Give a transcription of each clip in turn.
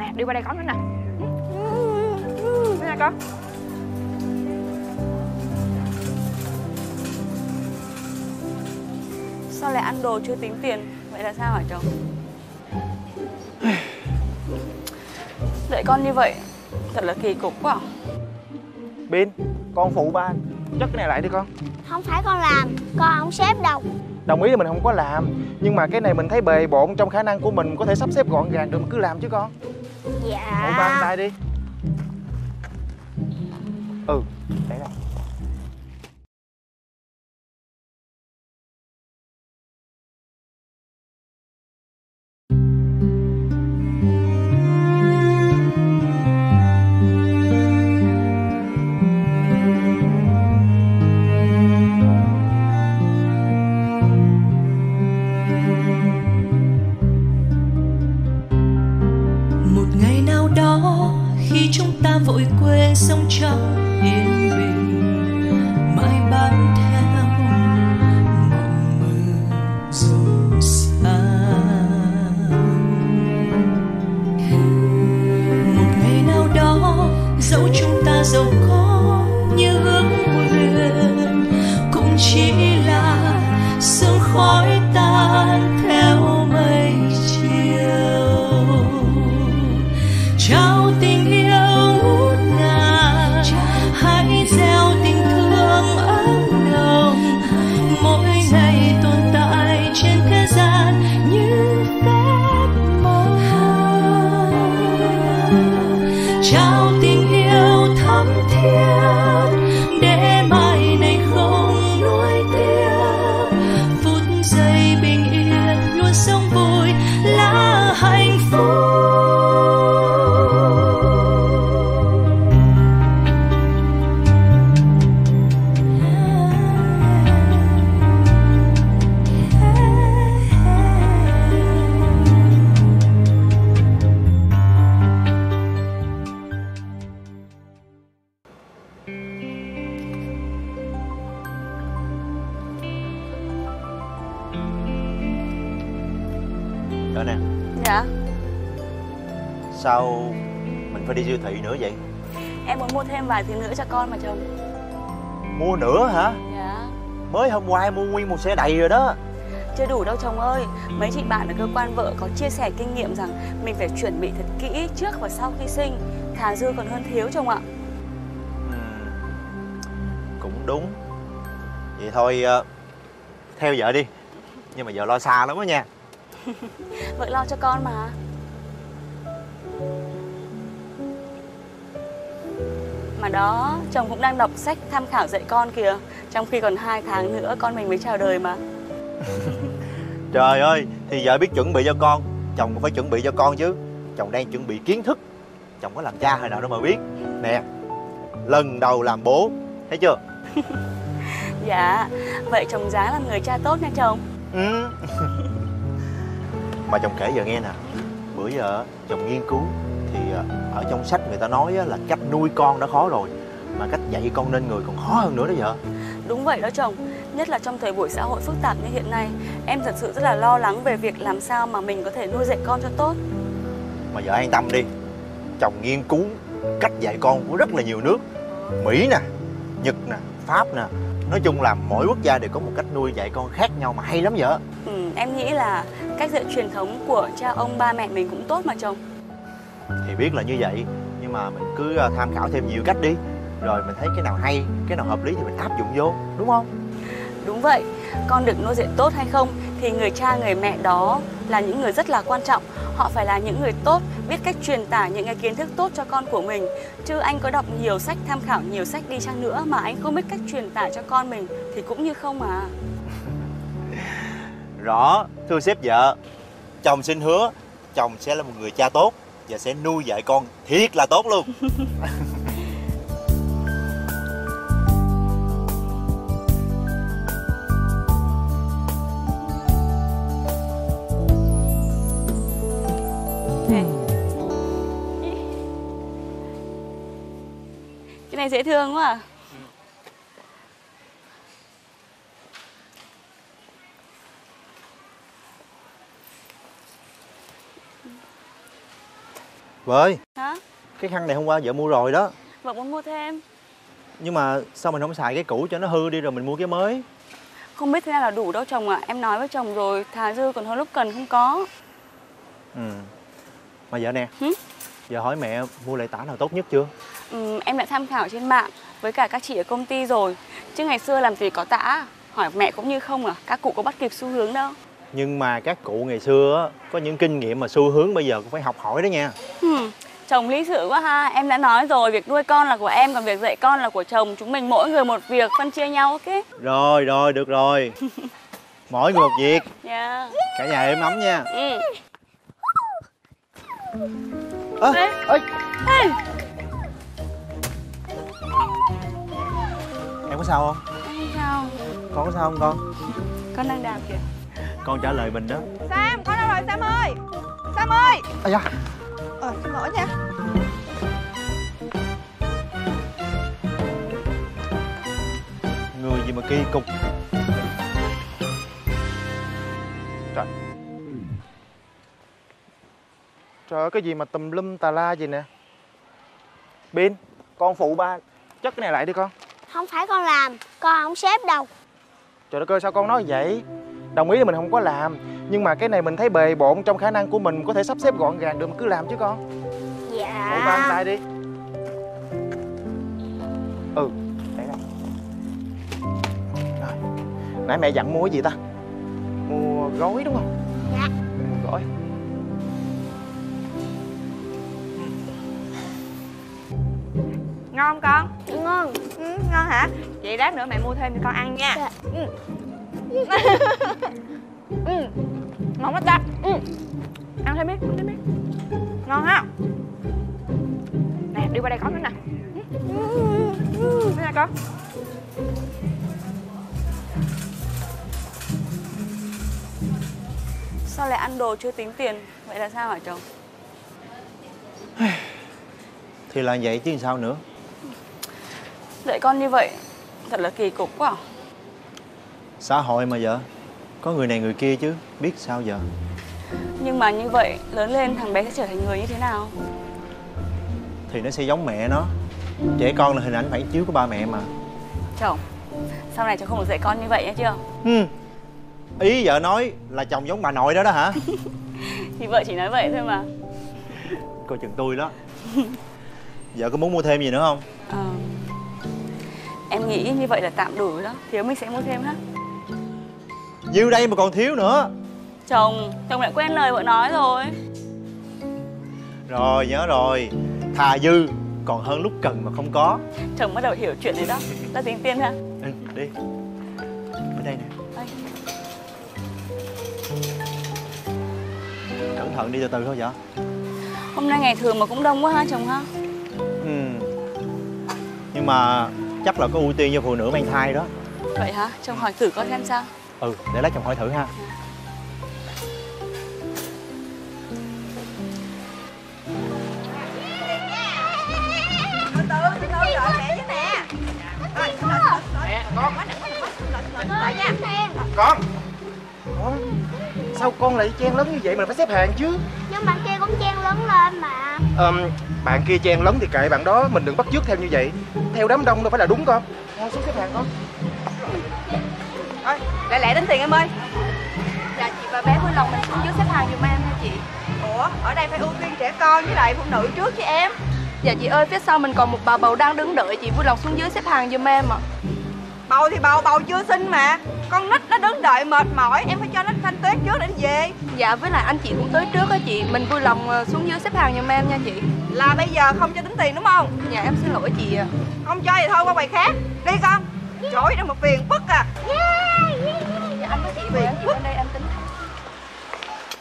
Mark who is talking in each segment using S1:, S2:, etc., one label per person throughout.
S1: nè đi qua đây con nữa nè. Nè con.
S2: Sao lại ăn đồ chưa tính tiền? Vậy là sao hả chồng? Dạy con như vậy Thật là kỳ cục quá. À.
S3: Bin Con phụ ba Chất cái này lại đi con.
S4: Không phải con làm Con không xếp đâu
S3: Đồng ý là mình không có làm Nhưng mà cái này mình thấy bề bộn Trong khả năng của mình có thể sắp xếp gọn gàng được Mình cứ làm chứ con
S4: Dạ.
S3: Phụ ba tay đi. Ừ Để đây.
S5: Chúng ta vội quên sống trong yên bình. say Đó
S6: nè.
S2: Dạ.
S6: Sao mình phải đi siêu thị nữa vậy?
S2: Em muốn mua thêm vài thứ nữa cho con mà chồng.
S6: Mua nữa hả?
S2: Dạ.
S6: Mới hôm qua em mua nguyên một xe đầy rồi đó.
S2: Chưa đủ đâu chồng ơi. Mấy chị bạn ở cơ quan vợ có chia sẻ kinh nghiệm rằng Mình phải chuẩn bị thật kỹ trước và sau khi sinh. Thà dư còn hơn thiếu chồng ạ.
S6: Ừ. Cũng đúng. Vậy thôi ờ, Theo vợ đi. Nhưng mà vợ lo xa lắm đó nha
S2: Vợ lo cho con mà. Mà đó, chồng cũng đang đọc sách tham khảo dạy con kìa. Trong khi còn hai tháng nữa con mình mới chào đời mà.
S6: Trời ơi Thì vợ biết chuẩn bị cho con. Chồng cũng phải chuẩn bị cho con chứ. Chồng đang chuẩn bị kiến thức. Chồng có làm cha hồi nào đâu mà biết. Nè Lần đầu làm bố Thấy chưa?
S2: Dạ, vậy chồng giá làm người cha tốt nha chồng.
S6: Ừ. Mà chồng kể giờ nghe nè. Bữa giờ chồng nghiên cứu Thì ờ, ở trong sách người ta nói là cách nuôi con đã khó rồi Mà cách dạy con nên người còn khó hơn nữa đó vợ.
S2: Đúng vậy đó chồng Nhất là trong thời buổi xã hội phức tạp như hiện nay Em thật sự rất là lo lắng về việc làm sao mà mình có thể nuôi dạy con cho tốt.
S6: Mà vợ an tâm đi Chồng nghiên cứu cách dạy con của rất là nhiều nước Mỹ nè Nhật nè Pháp nè. Nói chung là mỗi quốc gia đều có một cách nuôi dạy con khác nhau mà hay lắm vợ.
S2: Ừ, Em nghĩ là cách dạy truyền thống của cha ông ba mẹ mình cũng tốt mà chồng
S6: Thì biết là như vậy Nhưng mà mình cứ ờ, tham khảo thêm nhiều cách đi Rồi mình thấy cái nào hay Cái nào hợp lý thì mình áp dụng vô Đúng không
S2: Đúng vậy, con được nuôi dạy tốt hay không thì người cha người mẹ đó là những người rất là quan trọng. Họ phải là những người tốt, biết cách truyền tải những cái kiến thức tốt cho con của mình. Chứ anh có đọc nhiều sách, tham khảo nhiều sách đi chăng nữa mà anh không biết cách truyền tải cho con mình thì cũng như không mà.
S6: Rõ, Thưa sếp vợ Chồng xin hứa, Chồng sẽ là một người cha tốt Và sẽ nuôi dạy con thiệt là tốt luôn
S2: Này. Cái này dễ thương quá à.
S6: Vợ ơi
S2: Hả?
S6: Cái khăn này hôm qua vợ mua rồi đó.
S2: Vợ muốn mua thêm.
S6: Nhưng mà sao mình không xài cái cũ cho nó hư đi rồi mình mua cái mới?
S2: Không biết thế nào là đủ đâu chồng ạ. Em nói với chồng rồi Thà dư còn hơn lúc cần không có.
S6: Ừ. Mà vợ nè
S2: Hử?
S6: Vợ hỏi mẹ mua lại tả nào tốt nhất chưa?
S2: Ừ, Em đã tham khảo trên mạng Với cả các chị ở công ty rồi. Chứ ngày xưa làm gì có tã Hỏi mẹ cũng như không à. Các cụ có bắt kịp xu hướng đâu
S6: Nhưng mà các cụ ngày xưa á Có những kinh nghiệm mà xu hướng bây giờ cũng phải học hỏi đó nha.
S2: Hmm, chồng lý sự quá ha. Em đã nói rồi Việc nuôi con là của em Còn việc dạy con là của chồng. Chúng mình mỗi người một việc Phân chia nhau ok?
S6: Rồi rồi được rồi. Mỗi người một việc.
S2: Yeah
S6: Cả nhà êm ấm nha.
S2: Ừ.
S6: Ơ
S2: Ê.
S6: Em có sao không?
S2: Không sao.
S6: Con có sao không con?
S2: Con đang đạp kìa
S6: Con trả lời mình đó.
S1: Sam, con đâu rồi Sam ơi? Sam ơi!
S6: Ây da.
S1: Ờ, xin lỗi nha.
S6: Người gì mà kỳ cục?
S3: Trời. Ơi cái gì mà tùm lum tà la gì nè? Bin Con phụ ba Chất cái này lại đi con.
S4: Không phải con làm Con không xếp đâu.
S3: Trời đất ơi sao con nói vậy Đồng ý là mình không có làm Nhưng mà cái này mình thấy bề bộn trong khả năng của mình có thể sắp xếp gọn gàng được mà cứ làm chứ con.
S4: Dạ.
S3: Ba ăn tay đi. Ừ để đây. Rồi Nãy mẹ dặn mua cái gì ta? Mua gói đúng không?
S4: Dạ.
S3: Mua gói.
S1: Ngon không con?
S4: Ngon.
S1: Ừ, ngon hả? Vậy lát nữa mẹ mua thêm cho con ăn nha.
S4: Dạ.
S1: ừ. Ừ. Ngon quá ta ừ. Ăn thêm đi, ăn thêm đi Ngon ha Nè, đi qua đây có nữa nè. Đây nè con
S2: Sao lại ăn đồ chưa tính tiền Vậy là sao hả chồng
S6: Thì là vậy chứ sao nữa
S2: Dạy con như vậy Thật là kỳ cục quá à.
S6: Xã hội mà vợ. Có người này người kia chứ Biết sao giờ
S2: Nhưng mà như vậy Lớn lên thằng bé sẽ trở thành người như thế nào?
S6: Thì nó sẽ giống mẹ nó. Trẻ con là hình ảnh phản chiếu của ba mẹ mà.
S2: Chồng Sau này chồng không được dạy con như vậy nha chưa?
S6: Ừ. Ý vợ nói là chồng giống bà nội đó đó hả?
S2: Thì vợ chỉ nói vậy thôi mà.
S6: Coi chừng tôi đó. Vợ có muốn mua thêm gì nữa không?
S2: Ờ. Em nghĩ như vậy là tạm đủ đó. Thiếu mình sẽ mua thêm ha
S6: Nhiêu đây mà còn thiếu nữa.
S2: Chồng, chồng lại quen lời vợ nói rồi.
S6: Rồi nhớ rồi. Thà dư còn hơn lúc cần mà không có.
S2: Chồng bắt đầu hiểu chuyện rồi đó. Đã tính tiền ha
S6: ừ, Đi. Ở đây nè.
S2: Đây.
S6: Cẩn thận đi từ từ thôi vợ
S2: Hôm nay ngày thường mà cũng đông quá ha chồng ha.
S6: Ừ. Nhưng mà chắc là có ưu tiên cho phụ nữ mang thai đó.
S2: Vậy hả? Chồng hỏi thử con xem sao
S6: Ừ để lát chồng hỏi thử ha.
S1: Con!
S3: Con Sao con lại chen lấn như vậy mình phải xếp hàng chứ?
S4: Nhưng bạn kia cũng chen lớn lên mà.
S3: Ờm, Bạn kia chen lấn thì kệ bạn đó Mình đừng bắt chước theo như vậy. Theo đám đông đâu phải là đúng con. Con xuống xếp hàng con
S1: lẹ lẹ tính tiền em ơi.
S2: Dạ chị và bé vui lòng mình xuống dưới xếp hàng giùm em nha chị.
S1: Ủa, ở đây phải ưu tiên trẻ con với lại phụ nữ trước chứ em.
S7: Dạ chị ơi, phía sau mình còn một bà bầu đang đứng đợi chị vui lòng xuống dưới xếp hàng giùm em ạ.
S1: Bầu thì bầu, bầu chưa sinh mà. Con nít nó đứng đợi mệt mỏi Em phải cho nó thanh toán trước để về.
S7: Dạ với lại anh chị cũng tới trước á chị, mình vui lòng ờ, xuống dưới xếp hàng giùm em nha chị.
S1: Là bây giờ không cho tính tiền đúng không?
S7: Dạ em xin lỗi chị ạ.
S1: Không cho thì thôi qua quầy khác. Đi con. Trời ơi, một phiền phức à.
S7: Dạ anh với chị về anh chị bên đây em tính.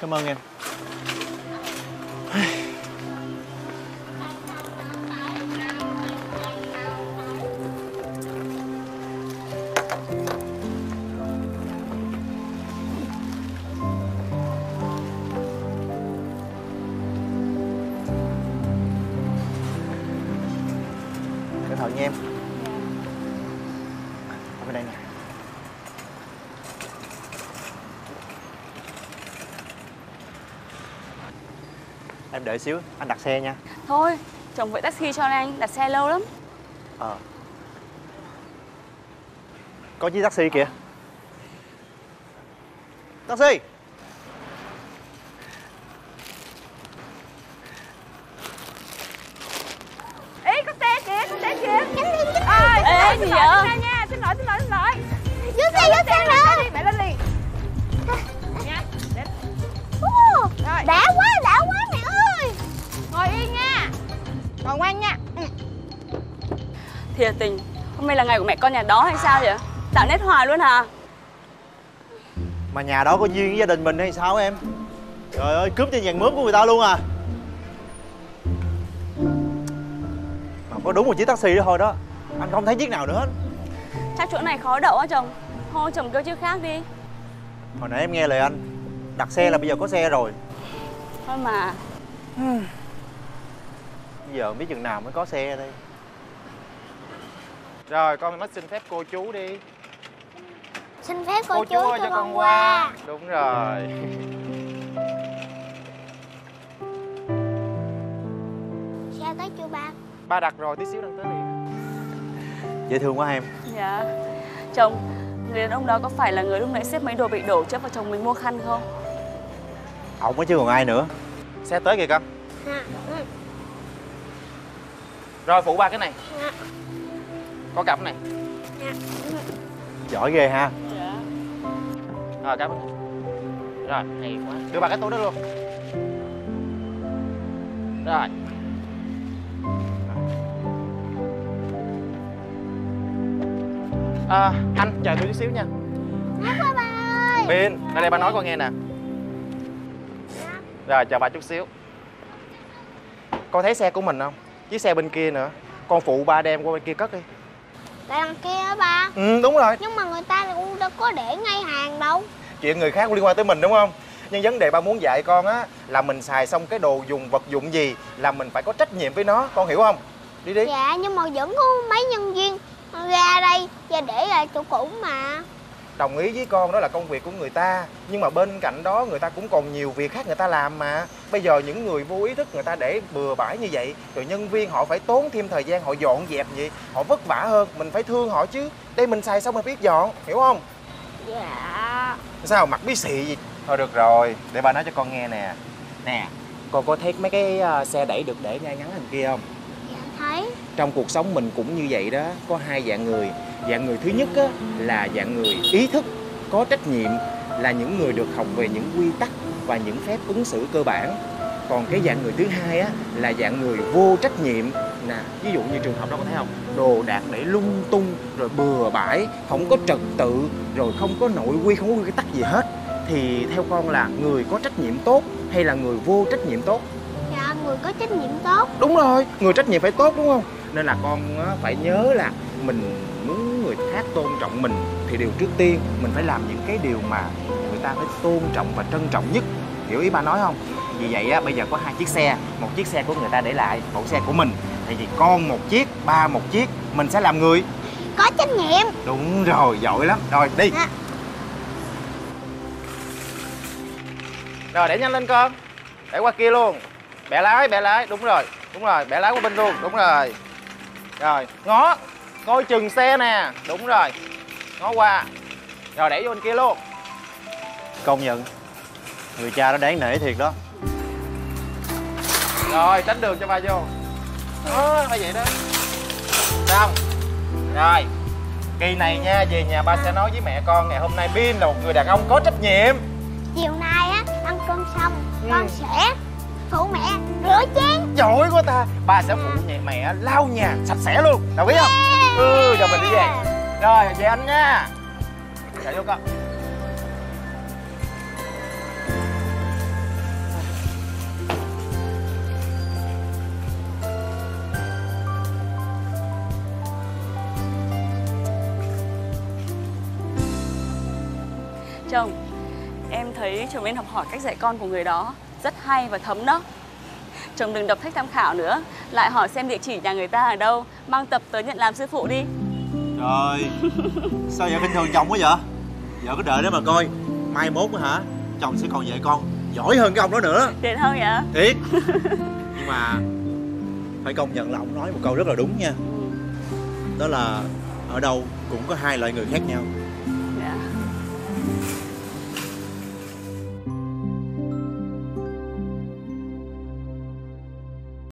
S6: Cảm ơn em Em đợi xíu, anh đặt xe nha.
S2: Thôi, chồng vậy taxi cho anh, đặt xe lâu lắm.
S6: Ờ. Có chiếc taxi kìa. Taxi
S1: Còn ngoan nha. Ừ.
S2: Thiệt tình, hôm nay là ngày của mẹ con nhà đó hay sao vậy? Tạo nét hoài luôn hả?
S6: Mà nhà đó có duyên với gia đình mình hay sao em? Trời ơi, cướp trên vàng mướp của người ta luôn à. Mà có đúng một chiếc taxi đó thôi đó Anh không thấy chiếc nào nữa hết.
S2: Chắc chỗ này khó đậu á chồng. Thôi chồng kêu chiếc khác đi.
S6: Hồi nãy em nghe lời anh Đặt xe là bây giờ có xe rồi.
S2: Thôi mà.
S6: Bây giờ không biết chừng nào mới có xe đây.
S3: Rồi con nói xin phép cô chú đi.
S4: Xin phép cô,
S3: Cô chú ơi cho con qua. Đúng rồi.
S4: Xe tới chưa ba?
S3: Ba đặt rồi tí xíu đang tới liền.
S6: Dễ thương quá em.
S2: Dạ. Chồng, người đàn ông đó có phải là người lúc nãy xếp mấy đồ bị đổ trước vào chồng mình mua khăn không?
S6: Ổng á chứ còn ai nữa.
S3: Xe tới kìa con.
S4: À.
S3: Rồi phụ ba cái này.
S4: Dạ.
S3: Có cặp này.
S6: Giỏi ghê ha.
S2: Dạ.
S3: Rồi cặp này. Rồi hay quá. Đưa ba cái túi đó luôn. Rồi. À, anh chờ tôi chút xíu nha.
S4: Ngắt quá ba ơi.
S3: Bin, ra đây ba nói con nghe nè. Rồi chờ ba chút xíu. Con thấy xe của mình không? Chiếc xe bên kia nữa. Con phụ ba đem qua bên kia cất đi.
S4: Lại đằng kia hả ba.
S3: Ừ đúng rồi.
S4: Nhưng mà người ta cũng đâu có để ngay hàng đâu.
S3: Chuyện người khác liên quan tới mình đúng không? Nhưng vấn đề ba muốn dạy con á Là mình xài xong cái đồ dùng vật dụng gì Là mình phải có trách nhiệm với nó. Con hiểu không? Đi đi.
S4: Dạ nhưng mà vẫn có mấy nhân viên ra đây và để lại chỗ cũ mà
S3: Đồng ý với con đó là công việc của người ta Nhưng mà bên cạnh đó người ta cũng còn nhiều việc khác người ta làm mà. Bây giờ những người vô ý thức người ta để bừa bãi như vậy Rồi nhân viên họ phải tốn thêm thời gian họ dọn dẹp gì Họ vất vả hơn Mình phải thương họ chứ. Đây mình xài xong mình biết dọn Hiểu không?
S4: Dạ.
S3: Sao mặt bí xị gì? Thôi được rồi Để ba nói cho con nghe nè. Nè Con có thấy mấy cái ờ, xe đẩy được để ngay ngắn hình kia không?
S4: Dạ thấy.
S3: Trong cuộc sống mình cũng như vậy đó có hai dạng người dạng người thứ nhất á, là dạng người ý thức có trách nhiệm là những người được học về những quy tắc và những phép ứng xử cơ bản. Còn cái dạng người thứ hai á là dạng người vô trách nhiệm. Nè ví dụ như trường hợp đó có thấy không? Đồ đạc để lung tung rồi bừa bãi không có trật tự rồi không có nội quy không có quy tắc gì hết. Thì theo con là người có trách nhiệm tốt hay là người vô trách nhiệm tốt?
S4: Dạ người có trách nhiệm tốt.
S3: Đúng rồi người trách nhiệm phải tốt đúng không? Nên là con phải nhớ là mình muốn khác tôn trọng mình thì điều trước tiên mình phải làm những cái điều mà người ta phải tôn trọng và trân trọng nhất. Hiểu ý ba nói không? Vì vậy á bây giờ có hai chiếc xe một chiếc xe của người ta để lại một xe của mình. Thì vì con một chiếc ba một chiếc mình sẽ làm người.
S4: Có trách nhiệm.
S3: Đúng rồi giỏi lắm. Rồi đi.
S4: Dạ.
S3: rồi để nhanh lên con. Để qua kia luôn. Bẻ lái bẻ lái. Đúng rồi đúng rồi bẻ lái qua bên luôn. Đúng rồi. Rồi ngó coi chừng xe nè. Đúng rồi. Ngó qua. Rồi để vô bên kia luôn.
S6: Công nhận. Người cha đó đáng nể thiệt đó.
S3: Rồi tránh đường cho ba vô. Đó phải vậy đó. Xong. Rồi. Kỳ này nha về nhà ba sẽ nói với mẹ con ngày hôm nay Bin là một người đàn ông có trách nhiệm.
S4: Chiều nay á ăn cơm xong
S3: Ừ.
S4: Con sẽ phụ mẹ rửa chén.
S3: Giỏi quá ta. Ba sẽ phụ nhẹ mẹ lau nhà sạch sẽ luôn. Đồng ý không ừ giờ mình đi về. Rồi về anh nha. Chạy vô con
S2: Chồng, em thấy chồng nên học hỏi cách dạy con của người đó Rất hay và thấm đó. Chồng đừng đọc sách tham khảo nữa. Lại hỏi xem địa chỉ nhà người ta ở đâu Mang tập tới nhận làm sư phụ đi.
S6: Trời Sao vậy? Khinh thường chồng quá vậy? Vợ cứ đợi đó mà coi. Mai mốt á hả Chồng sẽ còn dạy con giỏi hơn cái ông đó nữa.
S2: Thiệt không vậy?
S6: thiệt. Nhưng mà phải công nhận là ông nói một câu rất là đúng nha.
S2: Ừ.
S6: đó là ở đâu cũng có hai loại người khác nhau